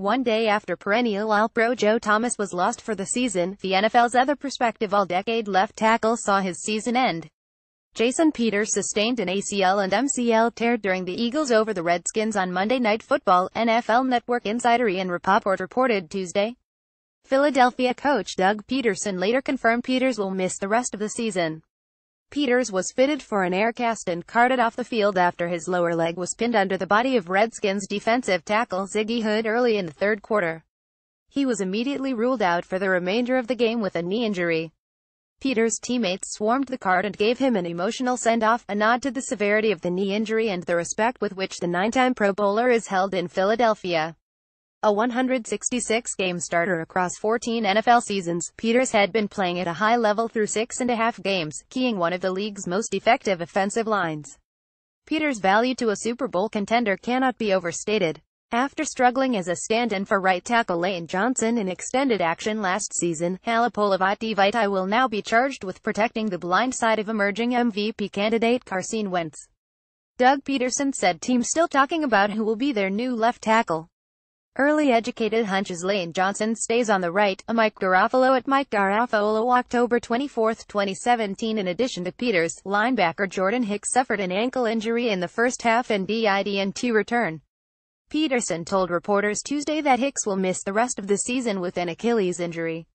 One day after perennial All-Pro Joe Thomas was lost for the season, the NFL's other prospective all-decade left tackle saw his season end. Jason Peters sustained an ACL and MCL tear during the Eagles over the Redskins on Monday Night Football, NFL Network insider Ian Rapoport reported Tuesday. Philadelphia coach Doug Pederson later confirmed Peters will miss the rest of the season. Peters was fitted for an air cast and carted off the field after his lower leg was pinned under the body of Redskins defensive tackle Ziggy Hood early in the third quarter. He was immediately ruled out for the remainder of the game with a knee injury. Peters' teammates swarmed the cart and gave him an emotional send-off, a nod to the severity of the knee injury and the respect with which the nine-time Pro Bowler is held in Philadelphia. A 166-game starter across 14 NFL seasons, Peters had been playing at a high level through six and a half games, keying one of the league's most effective offensive lines. Peters' value to a Super Bowl contender cannot be overstated. After struggling as a stand-in for right tackle Lane Johnson in extended action last season, Halapoulivaati Vaitai will now be charged with protecting the blind side of emerging MVP candidate Carson Wentz. Doug Pederson said teams still talking about who will be their new left tackle. Early educated hunches Lane Johnson stays on the right, a Mike Garafolo at Mike Garafolo October 24, 2017 In addition to Peters, linebacker Jordan Hicks suffered an ankle injury in the first half and didn't return. Pederson told reporters Tuesday that Hicks will miss the rest of the season with an Achilles injury.